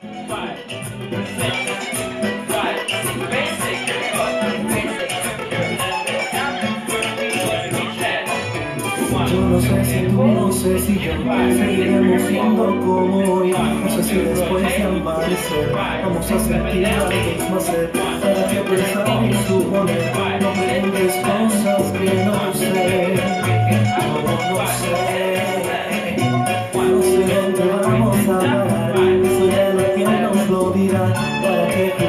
Yo no sé si tú, no sé si yo. Seguiremos siendo como hoy. No sé si después de amanecer Vamos a sentir misma sed Para que pensar y suponer dirá Para que